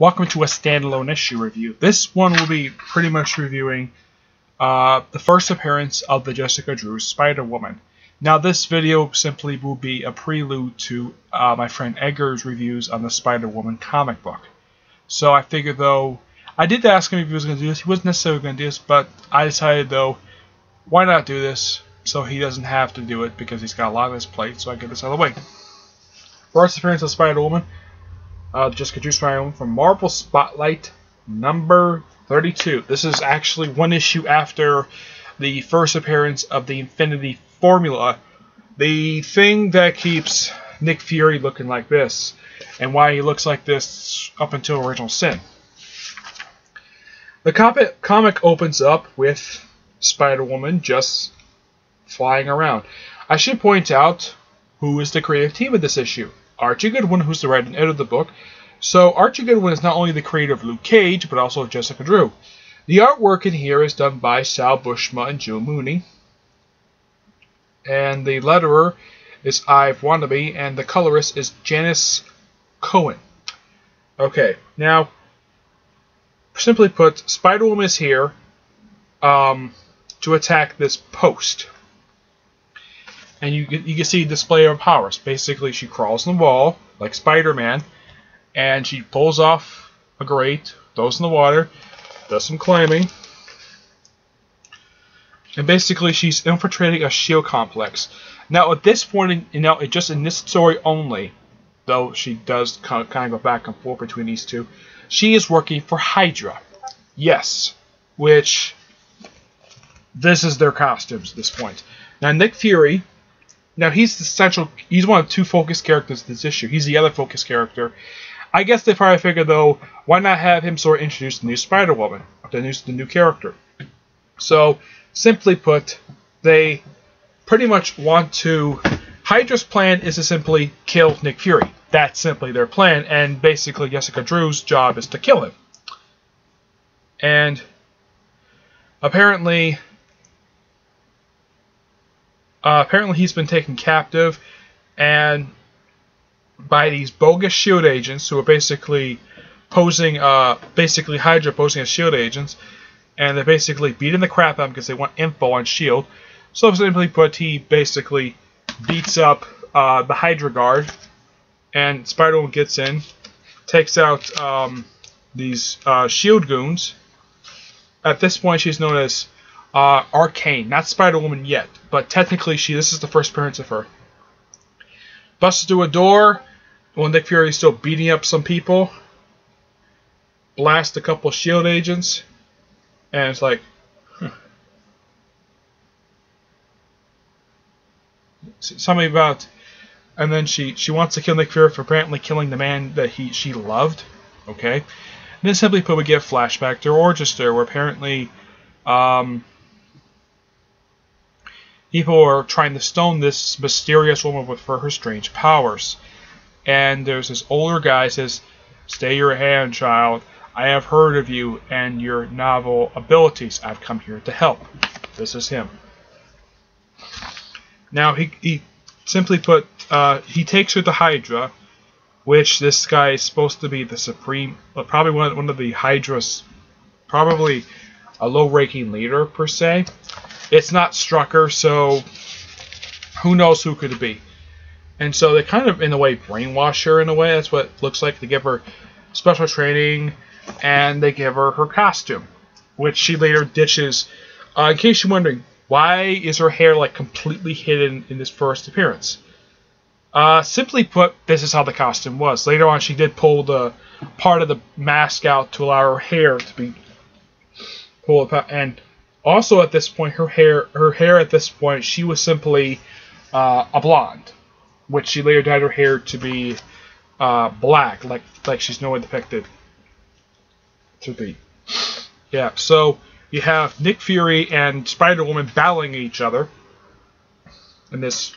welcome to a standalone issue review. This one will be pretty much reviewing uh, the first appearance of the Jessica Drew Spider-Woman. Now this video simply will be a prelude to uh, my friend Edgar's reviews on the Spider-Woman comic book. So I figured though, I did ask him if he was going to do this, he wasn't necessarily going to do this, but I decided though, why not do this so he doesn't have to do it because he's got a lot on his plate, so I get this out of the way. First appearance of Spider-Woman, uh, Jessica Drew Spider-Woman from Marvel Spotlight number 32. This is actually one issue after the first appearance of the Infinity Formula, the thing that keeps Nick Fury looking like this, and why he looks like this up until Original Sin. The comic opens up with Spider-Woman just flying around. I should point out who is the creative team of this issue. Archie Goodwin, who's the writer and editor of the book. So Archie Goodwin is not only the creator of Luke Cage, but also of Jessica Drew. The artwork in here is done by Sal Buscema and Joe Mooney. And the letterer is Irv Watanabe, and the colorist is Janice Cohen. Okay, now, simply put, Spider-Woman is here um, to attack this post and you you can see display of powers. Basically, she crawls in the wall like Spider-Man, and she pulls off a grate, throws in the water, does some climbing, and basically she's infiltrating a shield complex. Now, at this point, you know, it just in this story only, though she does kind of go back and forth between these two, she is working for Hydra. Yes, which this is their costumes at this point. Now, Nick Fury now he's the central. He's one of two focus characters in this issue. He's the other focus character. I guess they probably figured though, why not have him sort of introduce the new Spider-Woman, the new the new character. So simply put, they pretty much want to. Hydra's plan is to simply kill Nick Fury. That's simply their plan, and basically Jessica Drew's job is to kill him. And apparently uh, apparently, he's been taken captive, and by these bogus shield agents who are basically posing, uh, basically Hydra posing as shield agents, and they're basically beating the crap out of him because they want info on Shield. So simply put, he basically beats up uh, the Hydra guard, and Spider-Man gets in, takes out um, these uh, Shield goons. At this point, she's known as uh, Arachne, not Spider-Woman yet, but technically she. This is the first appearance of her. Busts through a door when Nick Fury is still beating up some people. Blast a couple shield agents, and it's like, huh. something about. And then she she wants to kill Nick Fury for apparently killing the man that he she loved. Okay, and then simply put we get a flashback to her origin story where apparently. Um, People are trying to stone this mysterious woman with for her strange powers. And there's this older guy says, Stay your hand, child. I have heard of you and your novel abilities. I've come here to help. This is him. Now, he, he simply put, uh, he takes her to Hydra, which this guy is supposed to be the supreme, uh, probably one, one of the Hydra's, probably a low-ranking leader, per se. It's not Strucker, so who knows who could it be? And so they kind of, in a way, brainwash her in a way. That's what it looks like. They give her special training, and they give her her costume, which she later ditches. Uh, in case you're wondering, why is her hair like completely hidden in this first appearance? Uh, simply put, this is how the costume was. Later on, she did pull the part of the mask out to allow her hair to be pulled out, and also, at this point, her hair, her hair at this point, she was simply uh, a blonde, which she later dyed her hair to be uh, black, like like she's normally depicted to be. Yeah. So you have Nick Fury and Spider Woman battling each other in this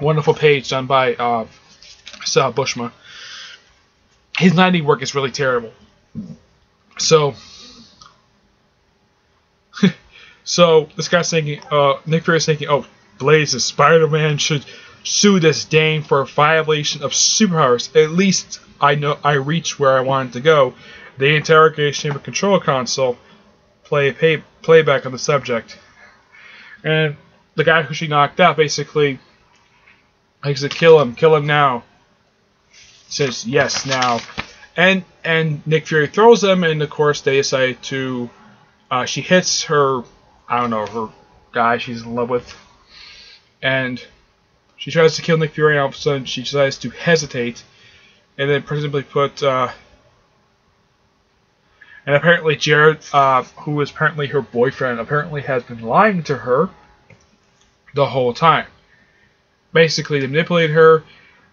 wonderful page done by uh, Sal Buscema. His 90 work is really terrible. So so this guy's thinking, uh, Nick Fury is thinking, oh, Blaze, and Spider-Man should sue this Dame for a violation of superpowers. At least I know I reached where I wanted to go, the interrogation chamber control console play pay, playback on the subject. And the guy who she knocked out basically I said, kill him, kill him now. Says yes now. And and Nick Fury throws them and of course they decide to uh, she hits her I don't know, her guy she's in love with. And she tries to kill Nick Fury and all of a sudden she decides to hesitate and then presumably put uh, and apparently Jared, uh, who is apparently her boyfriend, apparently has been lying to her the whole time. Basically, to manipulate her,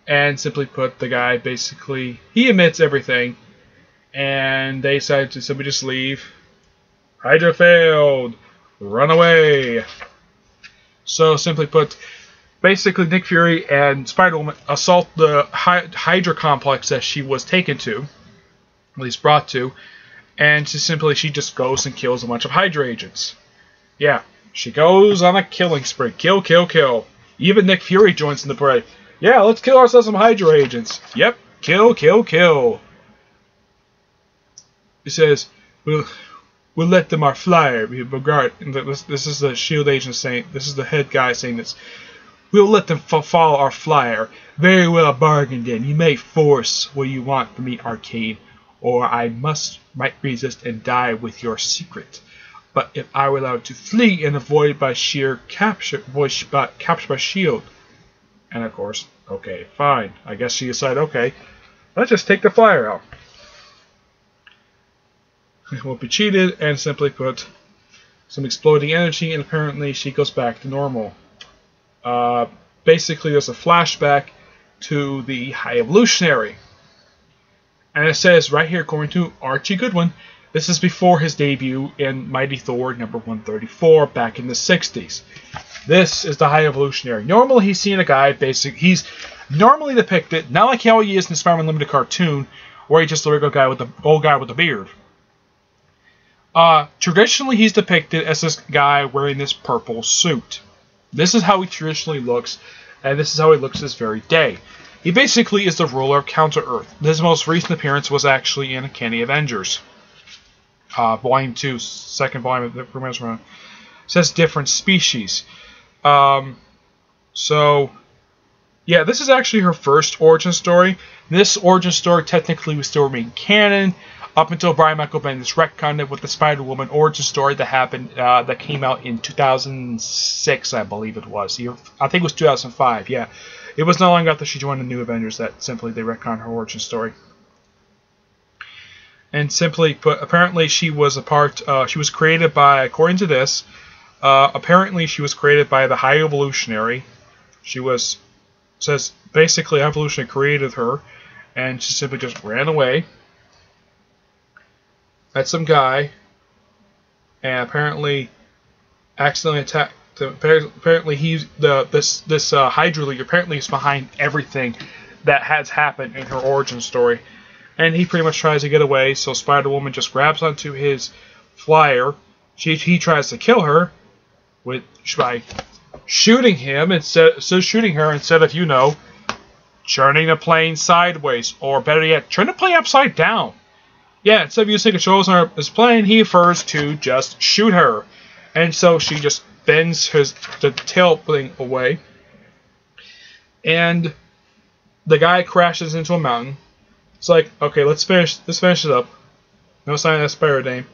and simply put, the guy basically he admits everything, and they decide to simply just leave. Hydra failed. Run away. So simply put, basically Nick Fury and Spider-Woman assault the Hydra complex that she was taken to, at least brought to, and she simply she just goes and kills a bunch of Hydra agents. Yeah, she goes on a killing spree. Kill, kill, kill. Even Nick Fury joins in the parade. Yeah, let's kill ourselves some Hydra agents. Yep, kill, kill, kill. He says, we'll, we'll let them our flyer. Regard, this, this is the SHIELD agent saying, this is the head guy saying this. We'll let them follow our flyer. Very well bargained in. You may force what you want from me, Arachne or I must might resist and die with your secret. But if I were allowed to flee and avoid by sheer capture, voice by, capture by shield, and of course, okay, fine. I guess she decided, okay, let's just take the flyer out. Won't be cheated, and simply put some exploding energy, and apparently she goes back to normal. Uh, basically, there's a flashback to the High Evolutionary. And it says right here, according to Archie Goodwin, this is before his debut in Mighty Thor number 134 back in the 60s. This is the High Evolutionary. Normally, he's seen a guy, basic. He's normally depicted not like how he is in the Spider-Man Unlimited cartoon, where he's just a regular guy with the old guy with a beard. Uh, traditionally, he's depicted as this guy wearing this purple suit. This is how he traditionally looks, and this is how he looks this very day. He basically is the ruler of Counter Earth. His most recent appearance was actually in Uncanny Avengers. Uh, volume 2, second volume of the premise run. Says different species. Um, so, yeah, this is actually her first origin story. This origin story technically would still remain canon up until Brian Michael Bendis retconned it with the Spider-Woman origin story that happened uh, that came out in 2006, I believe it was. I think it was 2005. Yeah, it was not long after she joined the New Avengers that simply they retconned her origin story. And simply put, apparently she was a part. Uh, she was created by, according to this, uh, apparently she was created by the High Evolutionary. She was says basically Evolution created her, and she simply just ran away. Met some guy, and apparently accidentally attacked apparently he's the this this uh, Hydra League apparently is behind everything that has happened in her origin story, and he pretty much tries to get away. So Spider Woman just grabs onto his flyer. She he tries to kill her with by shooting him instead so shooting her instead of you know turning the plane sideways or better yet turn the plane upside down. Yeah, instead of using controls on his plane, he prefers to just shoot her. And so she just bends his the tail thing away, and the guy crashes into a mountain. It's like, okay, let's finish let's finish it up. No sign of Spiridame.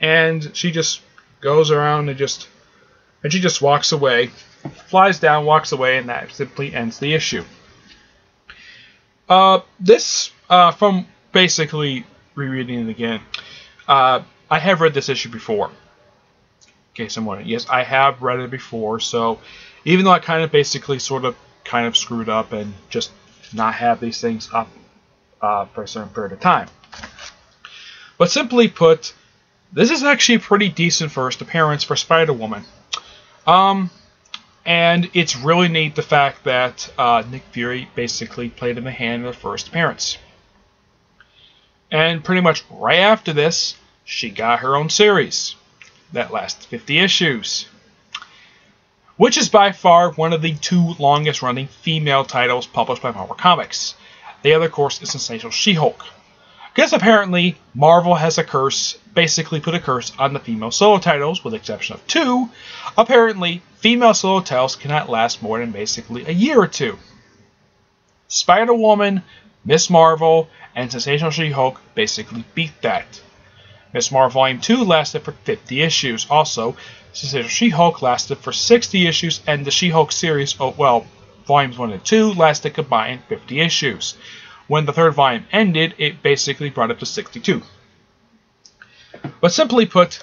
And she just goes around and just and she just walks away, flies down, walks away, and that simply ends the issue. Uh, this uh, from basically rereading it again. Uh, I have read this issue before Okay, I'm. Yes, I have read it before, so even though I kind of basically sort of kind of screwed up and just not have these things up uh, for a certain period of time. But simply put, this is actually a pretty decent first appearance for Spider-Woman. Um, and it's really neat the fact that uh, Nick Fury basically played in the hand of the first appearance. And pretty much right after this, she got her own series that lasts 50 issues. Which is by far one of the two longest running female titles published by Marvel Comics. The other, of course, is Sensational She-Hulk. Because apparently Marvel has a curse, basically put a curse on the female solo titles, with the exception of two. Apparently, female solo titles cannot last more than basically a year or two. Spider Woman, Miss Marvel, and Sensational She Hulk basically beat that. Miss Marvel Volume 2 lasted for 50 issues. Also, Sensational She Hulk lasted for 60 issues, and the She Hulk series, oh, well, Volumes 1 and 2 lasted combined 50 issues. When the third volume ended, it basically brought it to 62. But simply put,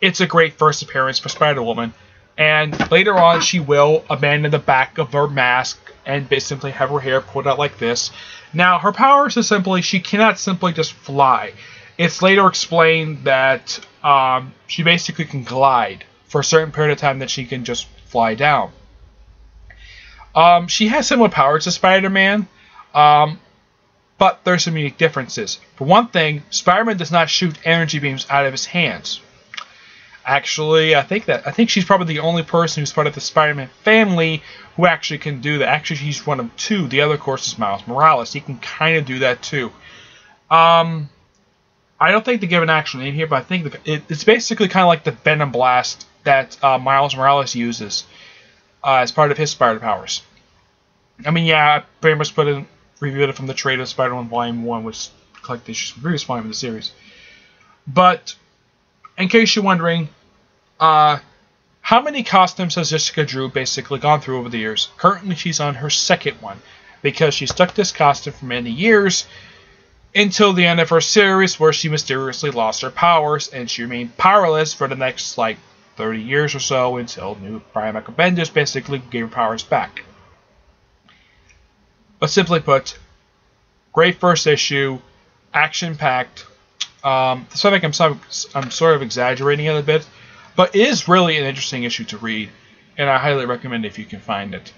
it's a great first appearance for Spider Woman, and later on she will abandon the back of her mask and simply have her hair pulled out like this. Now, her powers is simply she cannot simply just fly. It's later explained that um, she basically can glide for a certain period of time that she can just fly down. Um, she has similar powers to Spider-Man, um, but there's some unique differences. For one thing, Spider-Man does not shoot energy beams out of his hands. Actually, I think that I think she's probably the only person who's part of the Spider-Man family who actually can do that. Actually, she's one of two. The other, course, is Miles Morales. He can kind of do that too. Um, I don't think they give an actual name here, but I think the, it, it's basically kind of like the Venom Blast that uh, Miles Morales uses uh, as part of his spider powers. I mean, yeah, I pretty much put in reviewed it from the trade of Spider-Man Volume 1, which collected issues from the previous volume of the series. But, in case you're wondering, uh, how many costumes has Jessica Drew basically gone through over the years? Currently, she's on her second one, because she stuck this costume for many years, until the end of her series, where she mysteriously lost her powers, and she remained powerless for the next, like, 30 years or so, until new Brian Michael Bendis basically gave her powers back. But simply put, great first issue, action packed. Um, so I think I'm, I'm sort of exaggerating it a bit, but is really an interesting issue to read, and I highly recommend if you can find it.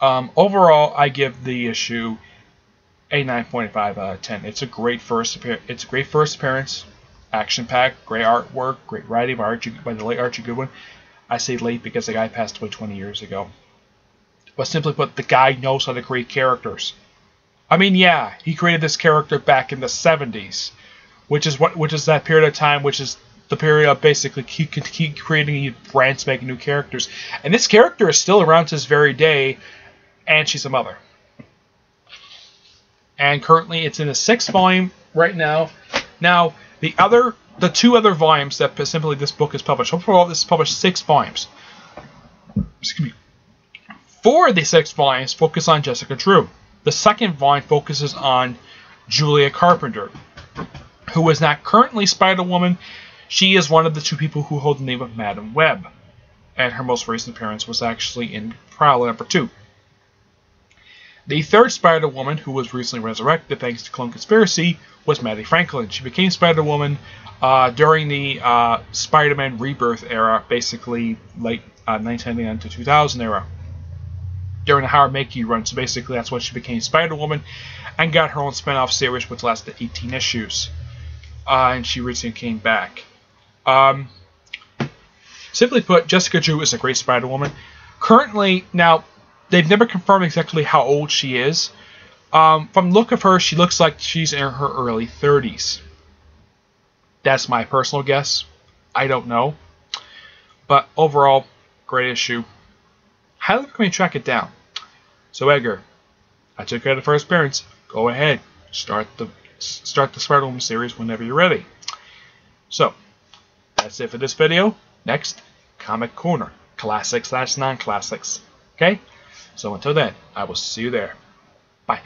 Um, overall, I give the issue a 9.5 out of 10. It's a great first appearance. It's a great first appearance. Action packed, great artwork, great writing by Archie by the late Archie Goodwin. I say late because the guy passed away 20 years ago. But simply put, the guy knows how to create characters. I mean, yeah, he created this character back in the 70s, which is what which is that period of time, which is the period of basically keep, keep creating brands, making new characters. And this character is still around to this very day, and she's a mother. And currently, it's in the sixth volume right now. Now, the other, the two other volumes that simply this book is published. Overall, this is published six volumes. Excuse me. Four of the six volumes focus on Jessica Drew. The second volume focuses on Julia Carpenter, who is not currently Spider Woman. She is one of the two people who hold the name of Madam Web, and her most recent appearance was actually in Prowler number two. The third Spider Woman, who was recently resurrected thanks to Clone Conspiracy, was Mattie Franklin. She became Spider Woman uh, during the uh, Spider Man Rebirth era, basically late uh, 1999 to 2000 era during the Howard Mackie run. So basically, that's when she became Spider Woman and got her own spin off series, which lasted 18 issues. Uh, and she recently came back. Um, simply put, Jessica Drew is a great Spider Woman. Currently, now, they've never confirmed exactly how old she is. Um, from look of her, she looks like she's in her early 30s. That's my personal guess. I don't know. But overall, great issue. Highly recommend track it down. So Edgar, I took care of the first appearance. Go ahead, start the start the Spider-Woman series whenever you're ready. So that's it for this video. Next, Comic Corner, classics slash non-classics. Okay. So until then, I will see you there. Bye.